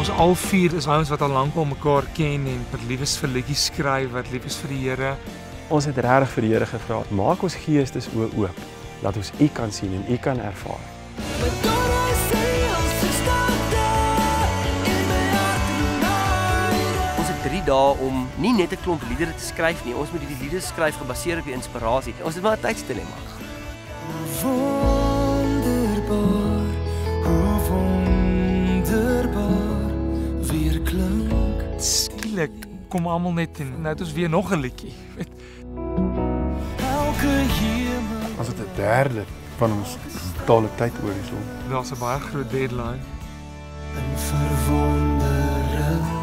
Ons al vier is ouens wat al lank al mekaar ken en wat liefes vir liedjies skryf, wat liefes vir die Here. Ons het regtig vir die Here gevra, maak ons geestes oop, dat ons U kan sien en U kan ervaar. Ons het 3 dae om nie net 'n klomp liedere te skryf nie, ons moet hierdie liedere skryf gebaseer op die inspirasie. Ons het maar 'n tydsdilemma. Wonderbaar, weer klink. Skielik kom almal net en nou het ons weer nog 'n liedjie. Elke hemel. As dit 'n derde van ons totale tyd oor is om. Daar's 'n baie groot deadline. In verwondering.